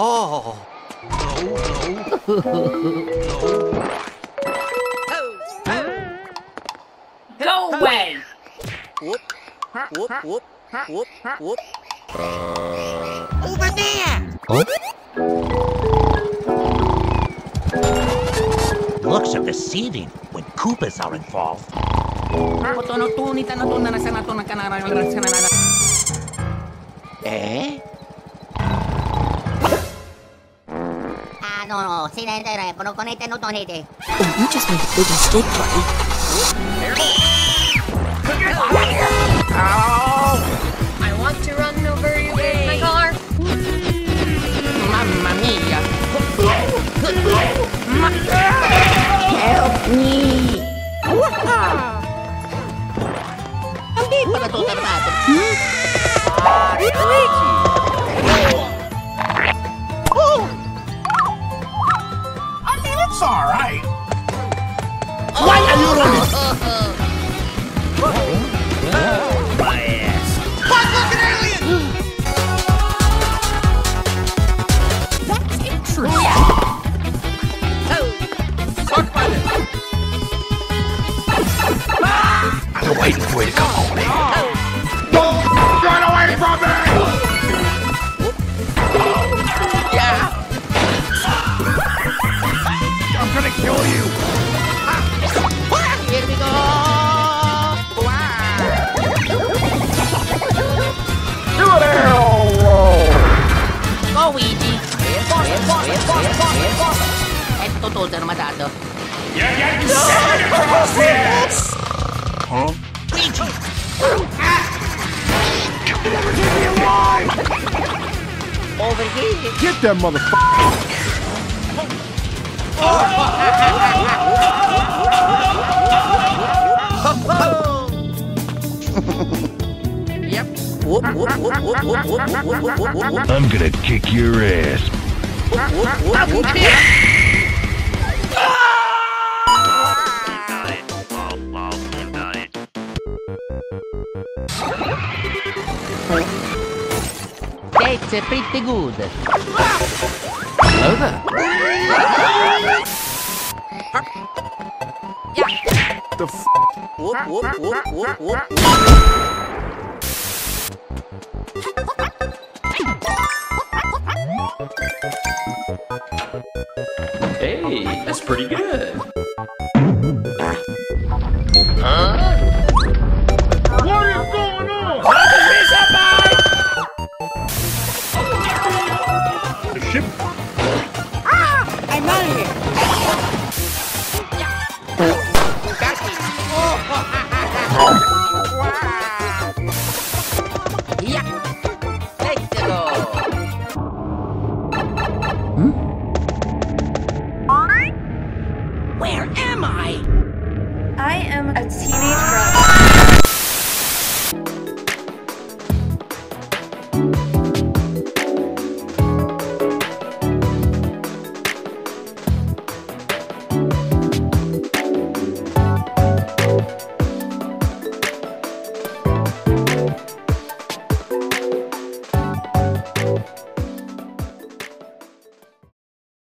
Oh. Go away! Whoop. Whoop, whoop, whoop, whoop. Over there! Looks are deceiving when Koopas are involved. Otonotunita Ah, no, no. Pero con este no. Oh, you just made a big mistake, buddy. I want to run over you with my car. Mamma mia! Help me! Hindi pa natutarmado. I mean, it's alright. Why are you running? My ass. What fucking alien? That's interesting. Oh. Fuck my I've been waiting for you to come home, man. Get! Get that motherfucker! yep. I'm gonna kick your ass, that's pretty good. Hello there. The f- Whoop, whoop, whoop, whoop, whoop. pretty good. The ship. Ah! I'm out of here. Oh. wow. Yeah. Where am I? I am a tear